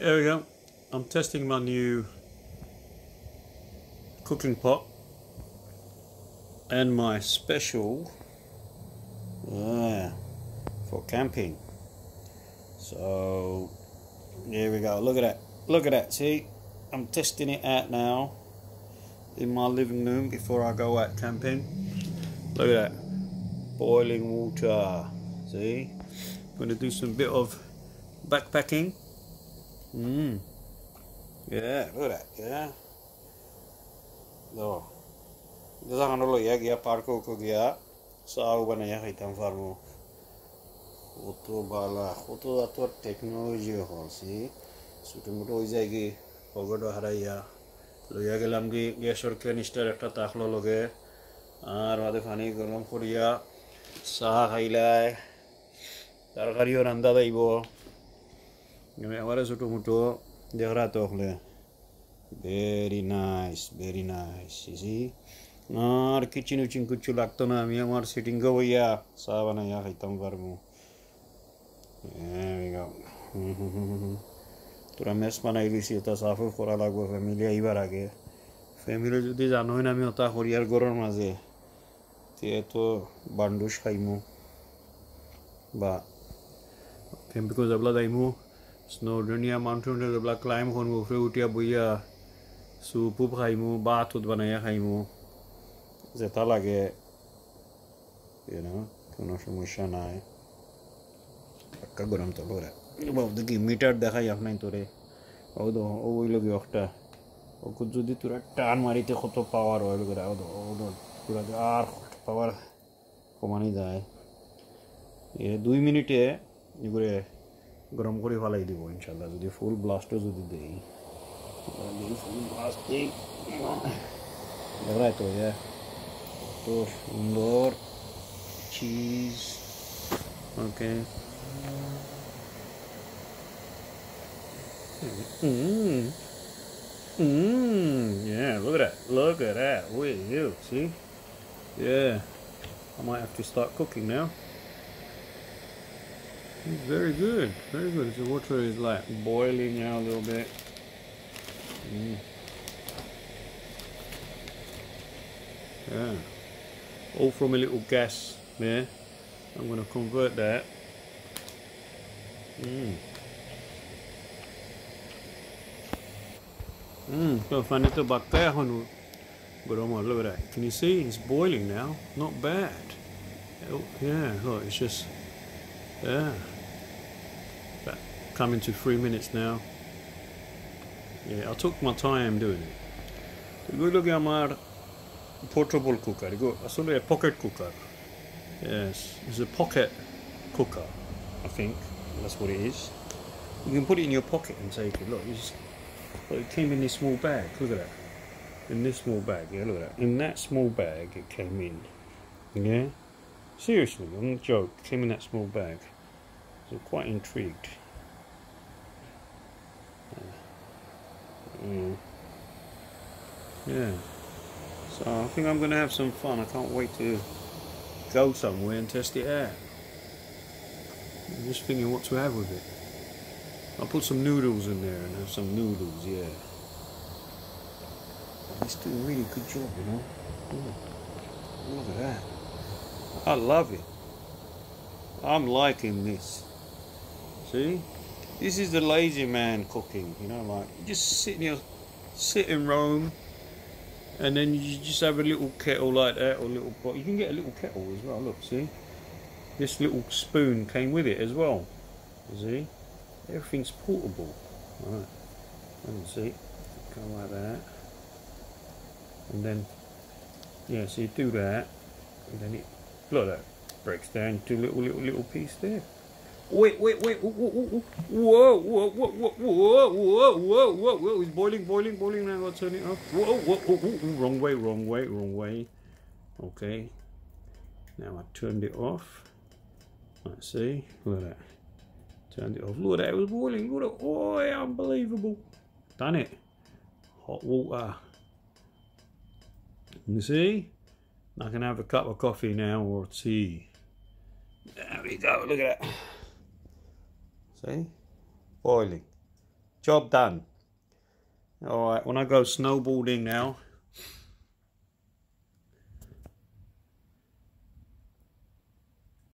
There we go. I'm testing my new cooking pot and my special ah, for camping. So there we go. Look at that. Look at that. See, I'm testing it out now in my living room before I go out camping. Look at that. Boiling water. See? I'm going to do some bit of backpacking. Mmm. Yeah, look at that. Yeah. So. जैसा हम लोग गया गया park को गया साग बनाया खाइतम फार्मो वो तो बाला वो तो तो टेक्नोलॉजी हल सी छोटो मोटो हो जाएगी পকেট হারাইয়া লইয়া গেলাম কি গ্যাসের ক্যানিস্টার একটা তাকলো লগে আর মাঝে পানি গরম করিয়া চাহ খাইলাই তরকারিও রান্ধা যাইব এবারে ছোটো মোটো দেখরা তো হলে very nice very nice easy আর কিচিন উচিন কুচু লাগতো না আমি আমার সিটিংও বইয়া চা বানাইয়া খাইতাম পারব তোরা মেস বানাই দিছি ওটা সাফো করা লাগবো ফ্যামিলি আইবার আগে ফ্যামিলি যদি জানোই না আমি ওটা হরিয়ার গড়ের মাঝে তে তো বান্ডুস খাইমু বা ফেম্পিকো যাবলা যাইমু senão reunia manto onde eu blago climb com o frio tia boia su pub caimu bato de banana caimu zeta lá que you know que não se mocha na é acá gorram tá agora vou daqui meter deixa já não entorre vou do o olho de outra o que tu disse tu era tan marite com o power olho agora vou do vou do tu era ar power como anda é é dois minutos é agora গরম করে ফেলাই দিব ইনশাল্লাহ যদি ফুল ব্লাস্টও যদি দেই full blast দিই দেখায় তো তো সুন্দর চিজ okay Mmm. Mmm. Yeah, look at that. Look at that. Look at you. See? Yeah. I might have to start cooking now. It's very good. Very good. The water is like boiling now a little bit. Mm. Yeah. All from a little gas there. I'm going to convert that. Mm. Mm, so fanito bakte honu. Goromo, look at that. Can you see? It's boiling now. Not bad. Oh, yeah, look, it's just, yeah. But coming to three minutes now. Yeah, I took my time doing it. Look at my portable cooker. Go, actually a pocket cooker. Yes, it's a pocket cooker, I think. That's what it is. You can put it in your pocket and take it. Look, you just it came in this small bag. Look at that. In this small bag. Yeah, look at that. In that small bag, it came in. Yeah? Seriously, I'm not joke. Came in that small bag. So quite intrigued. Mm. Yeah. So I think I'm going to have some fun. I can't wait to go somewhere and test it out. I'm just thinking what to have with it. I'll put some noodles in there and have some noodles, yeah. He's doing a really good job, you know. Ooh, look at that. I love it. I'm liking this. See? This is the lazy man cooking, you know, like you just sit in your sit in Rome and then you just have a little kettle like that or a little pot. You can get a little kettle as well, look, see? This little spoon came with it as well. See? everything's portable right and see go like that and then yeah so you do that and then it look at that breaks down to little little little piece there wait wait wait whoa whoa whoa whoa whoa whoa whoa whoa whoa whoa it's boiling boiling boiling now I'll turn it off whoa whoa whoa, whoa wrong way wrong way wrong way okay now I turned it off let's see look at that Turned it off. Look at that, it was boiling. Look at that. Oh, yeah, unbelievable. Done it. Hot water. You see? I can have a cup of coffee now or tea. There we go. Look at that. See? Boiling. job done. All right, when I go snowboarding now,